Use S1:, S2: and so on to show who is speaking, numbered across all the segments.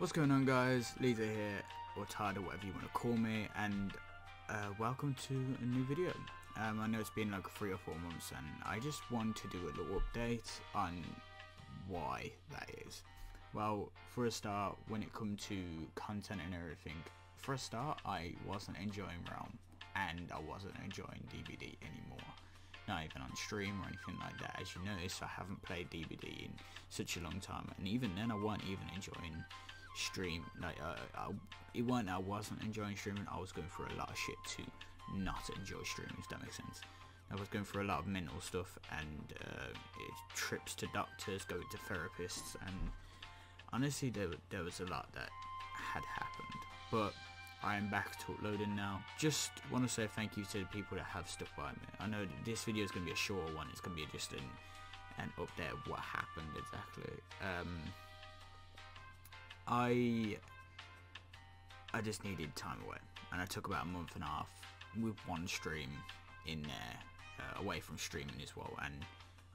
S1: What's going on guys, Leizeh here, or Todd or whatever you want to call me, and uh, welcome to a new video. Um, I know it's been like three or four months and I just want to do a little update on why that is. Well, for a start, when it comes to content and everything, for a start I wasn't enjoying Realm and I wasn't enjoying DBD anymore. Not even on stream or anything like that. As you notice, I haven't played DBD in such a long time, and even then, I wasn't even enjoying stream. Like, uh, I, it wasn't I wasn't enjoying streaming. I was going through a lot of shit to not enjoy streaming. If that makes sense. I was going through a lot of mental stuff and uh, trips to doctors, going to therapists, and honestly, there there was a lot that had happened. But I am back to uploading now. Just want to say thank you to the people that have stuck by me. I know this video is going to be a shorter one. It's going to be just an, an update of what happened exactly. Um, I I just needed time away, and I took about a month and a half with one stream in there, uh, away from streaming as well. And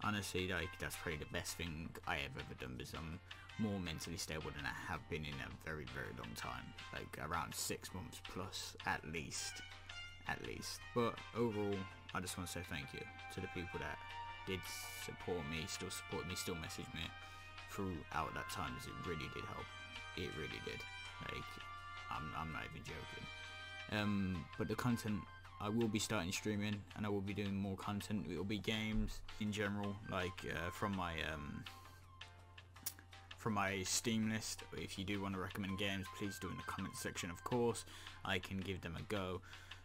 S1: honestly, like that's probably the best thing I have ever done because I'm more mentally stable than I have been in a very very long time, like around six months plus at least, at least. But overall, I just want to say thank you to the people that did support me, still support me, still message me throughout that time, as it really did help it really did. Like, I'm, I'm not even joking. Um, but the content, I will be starting streaming, and I will be doing more content. It will be games in general, like uh, from my um, from my Steam list. If you do want to recommend games, please do in the comment section. Of course, I can give them a go.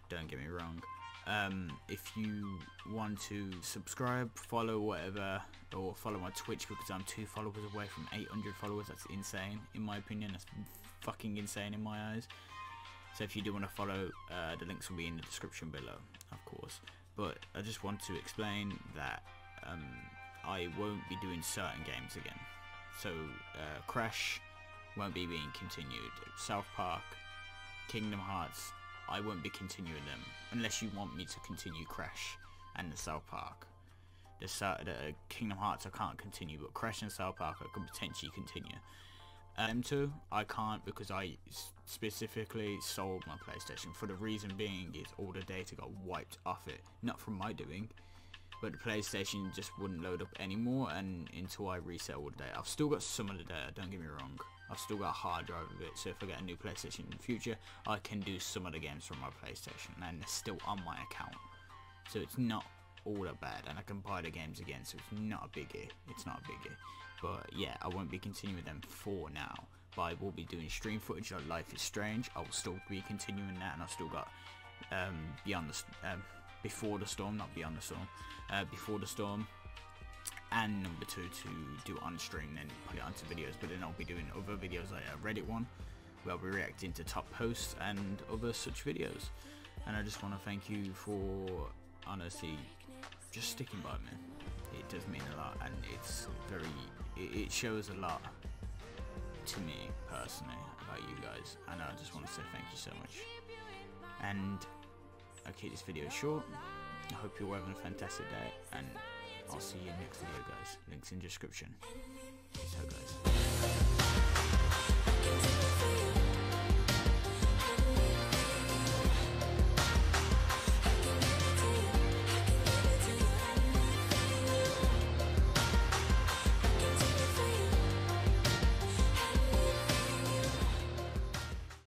S1: Don't get me wrong. Um, if you want to subscribe, follow whatever, or follow my Twitch because I'm two followers away from 800 followers. That's insane, in my opinion. That's fucking insane in my eyes. So if you do want to follow, uh, the links will be in the description below, of course. But I just want to explain that um, I won't be doing certain games again. So uh, Crash won't be being continued. South Park, Kingdom Hearts, I won't be continuing them unless you want me to continue Crash and the South Park. The, the Kingdom Hearts I can't continue, but Crash and South Park I could potentially continue. Um, M2 I can't because I specifically sold my PlayStation for the reason being is all the data got wiped off it, not from my doing, but the PlayStation just wouldn't load up anymore and until I reset all the data. I've still got some of the data, don't get me wrong. I've still got a hard drive of it, so if I get a new PlayStation in the future, I can do some of the games from my PlayStation and they're still on my account. So it's not all that bad and I can buy the games again so it's not a biggie it's not a biggie but yeah I won't be continuing them for now but I will be doing stream footage like Life is Strange I will still be continuing that and I've still got um, Beyond the um, Before the Storm not Beyond the Storm uh, Before the Storm and number two to do on stream then put it onto videos but then I'll be doing other videos like a Reddit one where I'll be reacting to top posts and other such videos and I just want to thank you for honestly just sticking by me. It does mean a lot, and it's very. It, it shows a lot to me personally about you guys, and I just want to say thank you so much. And I'll keep this video short. I hope you're having a fantastic day, and I'll see you in the next video, guys. Links in description. So, guys.